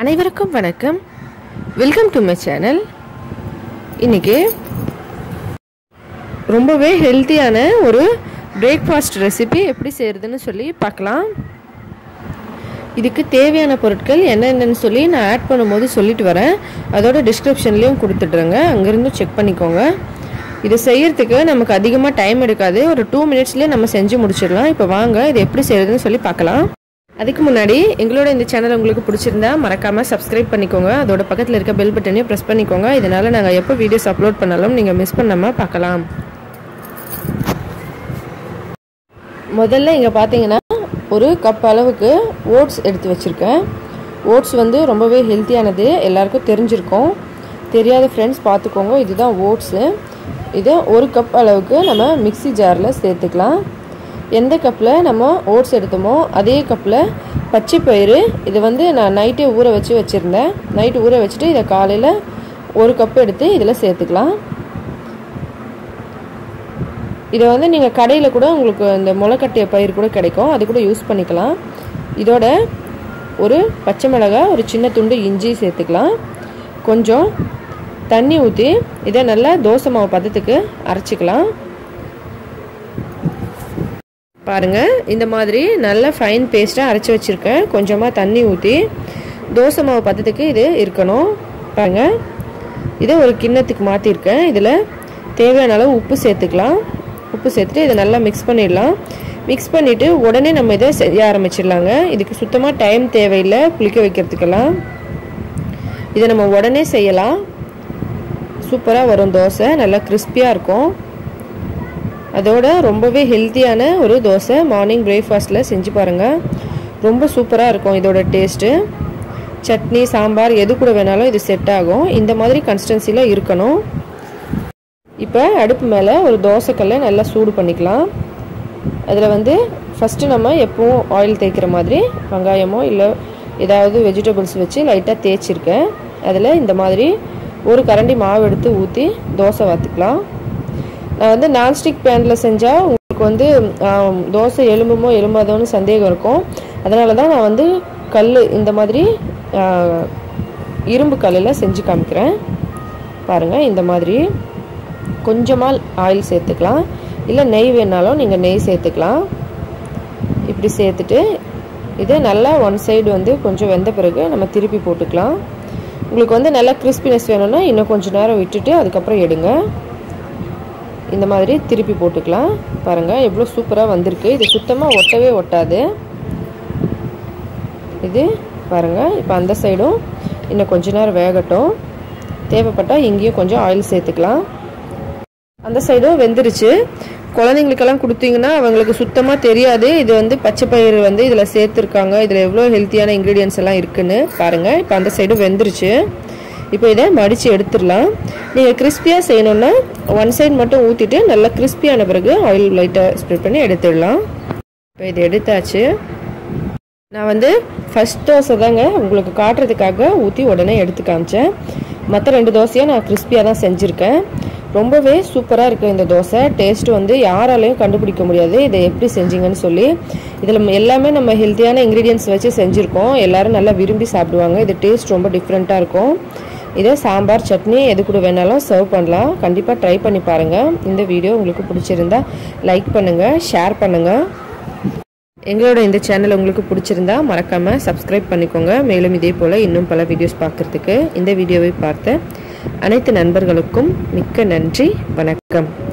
அனைவருக்கும் வணக்கம். Welcome to my channel இன்றைக்கி ரொம்பவே ஹெல்த்தியான ஒரு பிரேக்ஃபாஸ்ட் ரெசிபி எப்படி செய்கிறதுன்னு சொல்லி பார்க்கலாம். இதுக்கு தேவையான பொருட்கள் என்னென்னு சொல்லி நான் ஆட் பண்ணும்போது சொல்லிட்டு வரேன். அதோட டிஸ்கிரிப்ஷன்லேயும் கொடுத்துட்றேங்க. அங்கேருந்து செக் பண்ணிக்கோங்க. இதை செய்கிறதுக்கு நமக்கு அதிகமாக டைம் எடுக்காது. ஒரு டூ மினிட்ஸ்லேயே நம்ம செஞ்சு முடிச்சிடலாம். இப்போ வாங்க இது எப்படி செய்கிறதுன்னு சொல்லி பார்க்கலாம். அதுக்கு முன்னாடி எங்களோட இந்த சேனல் உங்களுக்கு பிடிச்சிருந்தா மறக்காமல் சப்ஸ்கிரைப் பண்ணிக்கோங்க. அதோட பக்கத்தில் இருக்க பெல் பட்டனையும் ப்ரெஸ் பண்ணிக்கோங்க. இதனால் நாங்கள் எப்போ வீடியோஸ் அப்லோட் பண்ணாலும் நீங்கள் மிஸ் பண்ணாமல் பார்க்கலாம். முதல்ல இங்கே பார்த்தீங்கன்னா ஒரு கப் அளவுக்கு ஓட்ஸ் எடுத்து வச்சுருக்கேன். ஓட்ஸ் வந்து ரொம்பவே ஹெல்த்தியானது எல்லாருக்கும் தெரிஞ்சிருக்கும். தெரியாத ஃப்ரெண்ட்ஸ் பார்த்துக்கோங்க இதுதான் ஓட்ஸு இதை ஒரு கப் அளவுக்கு நம்ம மிக்சி ஜாரில் சேர்த்துக்கலாம். எந்த கப்பில் நம்ம ஓட்ஸ் எடுத்தோமோ அதே கப்பில் பச்சை பயிறு இது வந்து நான் நைட்டே ஊற வச்சு வச்சுருந்தேன். நைட்டு ஊற வச்சுட்டு இதை காலையில் ஒரு கப் எடுத்து இதில் சேர்த்துக்கலாம். இதை வந்து நீங்கள் கடையில் கூட உங்களுக்கு இந்த முளைக்கட்டிய பயிர் கூட கிடைக்கும். அது கூட யூஸ் பண்ணிக்கலாம். இதோட ஒரு பச்சை மிளகா ஒரு சின்ன துண்டு இஞ்சி சேர்த்துக்கலாம். கொஞ்சம் தண்ணி ஊற்றி இதை நல்லா தோசை மாவு பதத்துக்கு அரைச்சிக்கலாம். பாருங்கள் இந்த மாதிரி நல்ல ஃபைன் பேஸ்ட்டாக அரைச்சி வச்சுருக்கேன். கொஞ்சமாக தண்ணி ஊற்றி தோசை மாவு பதத்துக்கு இது இருக்கணும். பாருங்கள் இதை ஒரு கிண்ணத்துக்கு மாற்றிருக்கேன் இதில் தேவையான அளவு உப்பு சேர்த்துக்கலாம். உப்பு சேர்த்துட்டு இதை நல்லா மிக்ஸ் பண்ணிடலாம். மிக்ஸ் பண்ணிவிட்டு உடனே நம்ம இதை செய்ய ஆரம்பிச்சிடலாங்க. இதுக்கு சுத்தமாக டைம் தேவையில்லை. புளிக்க வைக்கிறதுக்கெல்லாம். இதை நம்ம உடனே செய்யலாம். சூப்பராக வரும் தோசை. நல்லா கிறிஸ்பியாக இருக்கும். அதோட ரொம்பவே ஹெல்த்தியான ஒரு தோசை மார்னிங் பிரேக்ஃபாஸ்ட்டில் செஞ்சு பாருங்கள் ரொம்ப சூப்பராக இருக்கும் இதோட டேஸ்ட்டு சட்னி சாம்பார் எது கூட வேணாலும் இது செட் ஆகும். இந்த மாதிரி கன்சிஸ்டன்சியில் இருக்கணும். இப்போ அடுப்பு மேலே ஒரு தோசைக்கல்லை நல்லா சூடு பண்ணிக்கலாம். அதில் வந்து ஃபஸ்ட்டு நம்ம எப்பவும் ஆயில் தேய்க்கிற மாதிரி வெங்காயமோ இல்லை ஏதாவது வெஜிடபிள்ஸ் வச்சு லைட்டாக தேய்ச்சிருக்கேன். அதில் இந்த மாதிரி ஒரு கரண்டி மாவு எடுத்து ஊற்றி தோசை வாத்துக்கலாம் நான் வந்து நான்ஸ்டிக் பேனில் செஞ்சால் உங்களுக்கு வந்து தோசை எலும்புமோ எலும்பாதோன்னு சந்தேகம் இருக்கும். அதனால தான் நான் வந்து கல் இந்த மாதிரி இரும்பு கல்லில் செஞ்சு காமிக்கிறேன். பாருங்கள் இந்த மாதிரி. கொஞ்சமாக ஆயில் சேர்த்துக்கலாம். இல்லை நெய் வேணாலும் நீங்கள் நெய் சேர்த்துக்கலாம். இப்படி சேர்த்துட்டு இதை நல்லா ஒன் சைடு வந்து கொஞ்சம் வெந்த பிறகு நம்ம திருப்பி போட்டுக்கலாம். உங்களுக்கு வந்து நல்லா கிறிஸ்பினஸ் வேணும்னா இன்னும் கொஞ்சம் நேரம் விட்டுட்டு அதுக்கப்புறம் எடுங்க. இந்த மாதிரி திருப்பி போட்டுக்கலாம். பாருங்கள் எவ்வளோ சூப்பராக வந்திருக்கு. இது சுத்தமாக ஒட்டவே ஒட்டாது. இது பாருங்கள் இப்போ அந்த சைடும் இன்னும் கொஞ்ச நேரம் வேகட்டும். தேவைப்பட்டால் இங்கேயும் கொஞ்சம் ஆயில் சேர்த்துக்கலாம். அந்த சைடும் வெந்துருச்சு. குழந்தைங்களுக்கெல்லாம் கொடுத்தீங்கன்னா அவங்களுக்கு சுத்தமாக தெரியாது. இது வந்து பச்சை பயிர் வந்து இதில் சேர்த்துருக்காங்க. இதில் எவ்வளோ ஹெல்த்தியான இன்க்ரீடியன்ஸ் எல்லாம் இருக்குன்னு பாருங்கள் இப்போ அந்த சைடும் வெந்துருச்சு. இப்போ இதை மடித்து எடுத்துடலாம். நீங்கள் கிறிஸ்பியாக செய்யணுன்னா ஒன் சைடு மட்டும் ஊற்றிட்டு நல்லா கிறிஸ்பியான பிறகு ஆயில் லைட்டாக ஸ்ப்ரெட் பண்ணி எடுத்துடலாம். இப்போ இது எடுத்தாச்சு. நான் வந்து ஃபஸ்ட் தோசை தாங்க உங்களுக்கு காட்டுறதுக்காக ஊற்றி உடனே எடுத்து காமிச்சேன். மற்ற ரெண்டு தோசையை நான் கிறிஸ்பியாக தான் செஞ்சுருக்கேன். ரொம்பவே சூப்பராக இருக்குது இந்த தோசை. டேஸ்ட்டு வந்து யாராலையும் கண்டுபிடிக்க முடியாது. இதை எப்படி செஞ்சீங்கன்னு சொல்லி. இதில் எல்லாமே நம்ம ஹெல்த்தியான இன்க்ரீடியன்ஸ் வச்சு செஞ்சுருக்கோம். எல்லோரும் நல்லா விரும்பி சாப்பிடுவாங்க. இது டேஸ்ட் ரொம்ப டிஃப்ரெண்ட்டாக இருக்கும். இதை சாம்பார் சட்னி எது கூட வேணாலும் சர்வ் பண்ணலாம். கண்டிப்பாக ட்ரை பண்ணி பாருங்கள் இந்த வீடியோ உங்களுக்கு பிடிச்சிருந்தா லைக் பண்ணுங்கள் ஷேர் பண்ணுங்கள் எங்களோட இந்த சேனல் உங்களுக்கு பிடிச்சிருந்தா மறக்காமல் சப்ஸ்கிரைப் பண்ணிக்கோங்க. மேலும் இதே போல் இன்னும் பல வீடியோஸ் பார்க்குறதுக்கு இந்த வீடியோவை பார்த்த அனைத்து நண்பர்களுக்கும் மிக்க நன்றி. வணக்கம்.